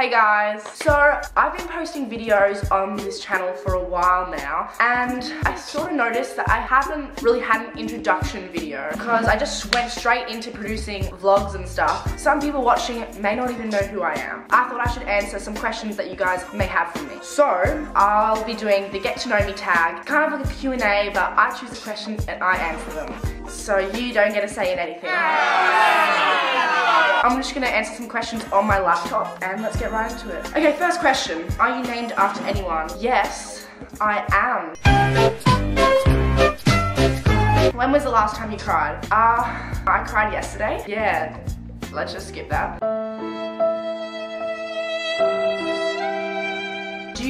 Hey guys. So I've been posting videos on this channel for a while now and I sort of noticed that I haven't really had an introduction video because I just went straight into producing vlogs and stuff. Some people watching may not even know who I am. I thought I should answer some questions that you guys may have for me. So I'll be doing the get to know me tag, kind of like a Q&A but I choose the questions and I answer them. So you don't get a say in anything. I'm just gonna answer some questions on my laptop and let's get right into it. Okay, first question. Are you named after anyone? Yes, I am. When was the last time you cried? Uh, I cried yesterday. Yeah, let's just skip that.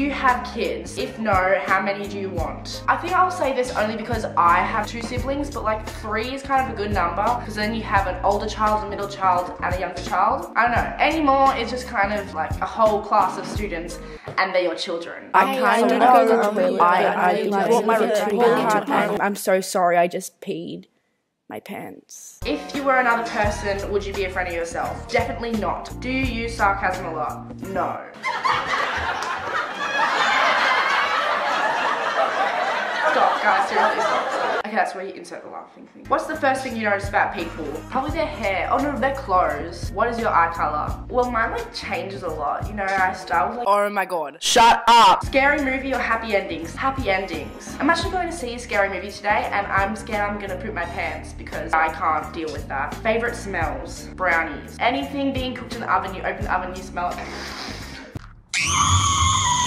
You have kids? If no, how many do you want? I think I'll say this only because I have two siblings, but like three is kind of a good number because then you have an older child, a middle child, and a younger child. I don't know. Anymore, it's just kind of like a whole class of students and they're your children. I kind of know. I, I, bought my report card and I'm so sorry. I just peed my pants. If you were another person, would you be a friend of yourself? Definitely not. Do you use sarcasm a lot? No. Stop, guys, seriously stop. Okay, that's where you insert the laughing thing. What's the first thing you notice about people? Probably their hair. Oh no, their clothes. What is your eye color? Well, mine like changes a lot. You know, I start with like. Oh my god. Shut up! Scary movie or happy endings? Happy endings. I'm actually going to see a scary movie today and I'm scared I'm gonna poop my pants because I can't deal with that. Favorite smells? Brownies. Anything being cooked in the oven, you open the oven, you smell it.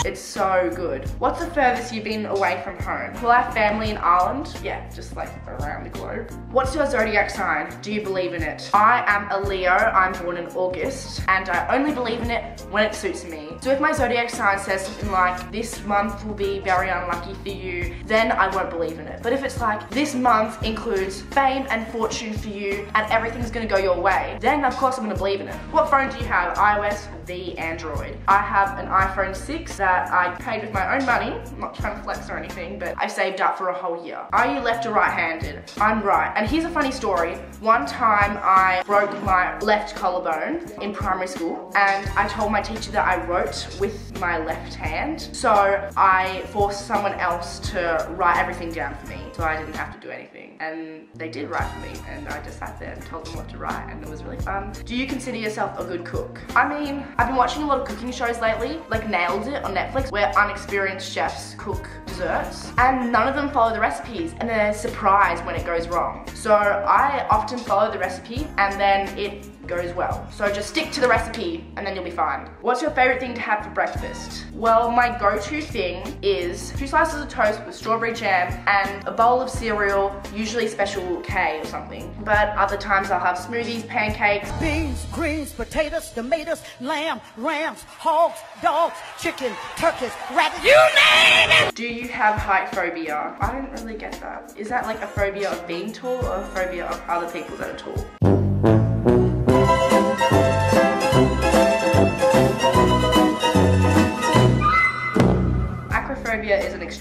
It's so good. What's the furthest you've been away from home? Well, I have family in Ireland. Yeah, just like around the globe. What's your zodiac sign? Do you believe in it? I am a Leo. I'm born in August and I only believe in it when it suits me. So if my zodiac sign says something like this month will be very unlucky for you, then I won't believe in it. But if it's like this month includes fame and fortune for you and everything's gonna go your way, then of course I'm gonna believe in it. What phone do you have? iOS, the Android. I have an iPhone 6 that that I paid with my own money. I'm not trying to flex or anything, but I saved up for a whole year. Are you left or right-handed? I'm right. And here's a funny story. One time I broke my left collarbone in primary school and I told my teacher that I wrote with my left hand. So I forced someone else to write everything down for me so I didn't have to do anything. And they did write for me and I just sat there and told them what to write and it was really fun. Do you consider yourself a good cook? I mean, I've been watching a lot of cooking shows lately, like Nailed It on Netflix, where unexperienced chefs cook desserts and none of them follow the recipes and they're surprised when it goes wrong. So I often follow the recipe and then it goes well. So just stick to the recipe and then you'll be fine. What's your favorite thing to have for breakfast? Well, my go-to thing is two slices of toast with strawberry jam and a bowl of cereal, usually special K or something. But other times I'll have smoothies, pancakes. Beans, greens, potatoes, tomatoes, lamb, rams, hogs, dogs, chicken, turkeys, rabbits, you name it! Do you have height phobia? I don't really get that. Is that like a phobia of being tall or a phobia of other people that are tall?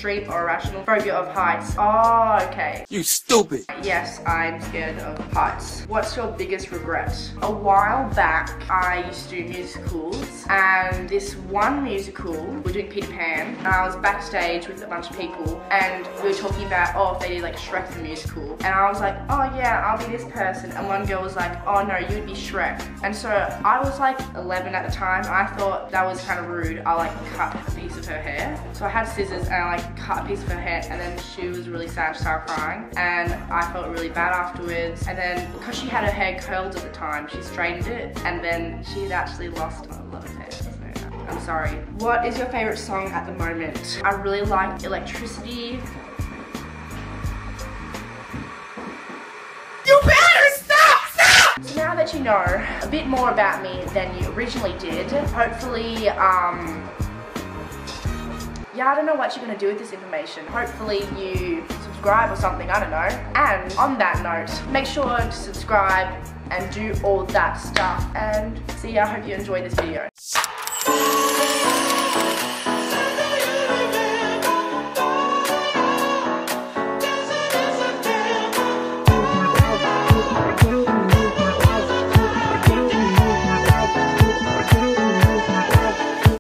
Phobia is an extreme or irrational phobia of heights. Oh, okay. You stupid. Yes, I'm scared of heights. What's your biggest regret? A while back, I used to do musicals, and this one musical, we are doing Peter Pan, and I was backstage with a bunch of people, and we were talking about, oh, if they did like Shrek the musical, and I was like, oh yeah, I'll be this person, and one girl was like, oh no, you would be Shrek. And so I was like 11 at the time, I thought that was kind of rude. I like cut a piece of her hair. So I had scissors and I like cut a piece of her hair and then she was really sad, started crying and I felt really bad afterwards and then because she had her hair curled at the time, she straightened it and then she had actually lost a lot of hair. I'm sorry. What is your favorite song at the moment? I really like Electricity. You better stop! Stop! So now that you know a bit more about me than you originally did, hopefully um, yeah, I don't know what you're gonna do with this information. Hopefully you subscribe or something, I don't know. And on that note, make sure to subscribe and do all that stuff. And see, I hope you enjoyed this video.